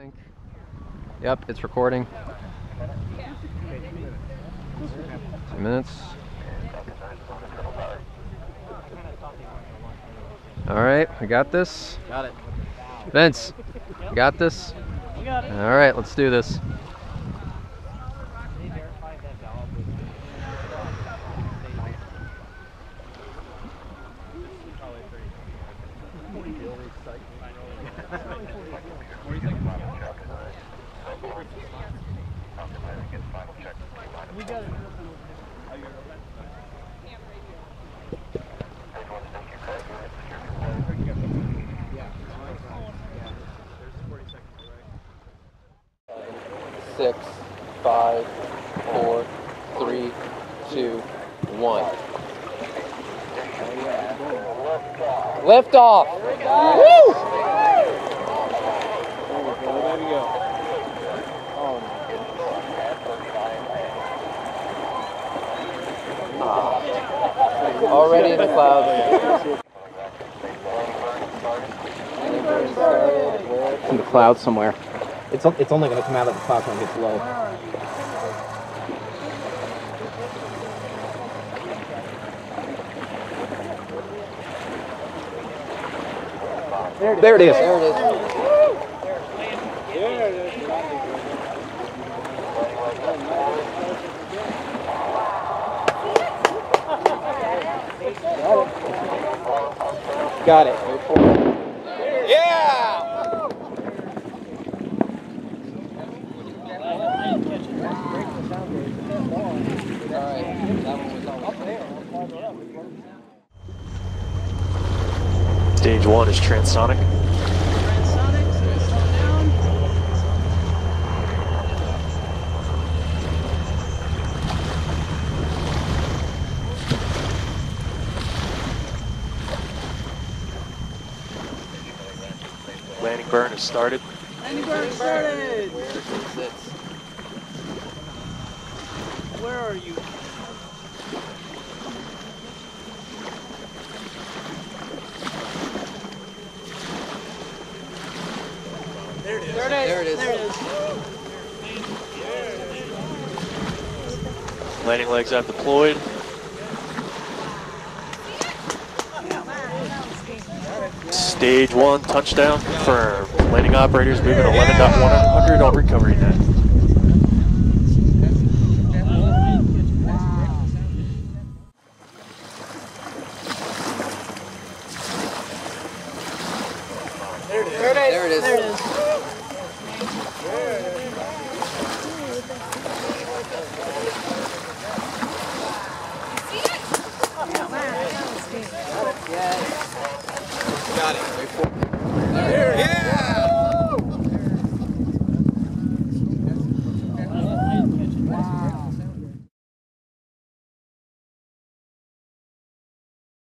think. Yep, it's recording. Two minutes. All right, we got this. Got it. Vince, got this? Got it. All right, let's do this. We got. Six, five, four, three, two, one. Lift off. Woo! Already in the clouds. in the clouds somewhere. It's it's only going to come out of the clouds when it gets low. There it is. There it is. Got it. Yeah! Stage one is transonic. Landing burn has started. Where are you? There it is. There it is. There it is. Landing legs have deployed. Stage one touchdown confirmed. Landing operators moving 11.100 on recovery net. There it is. Got it.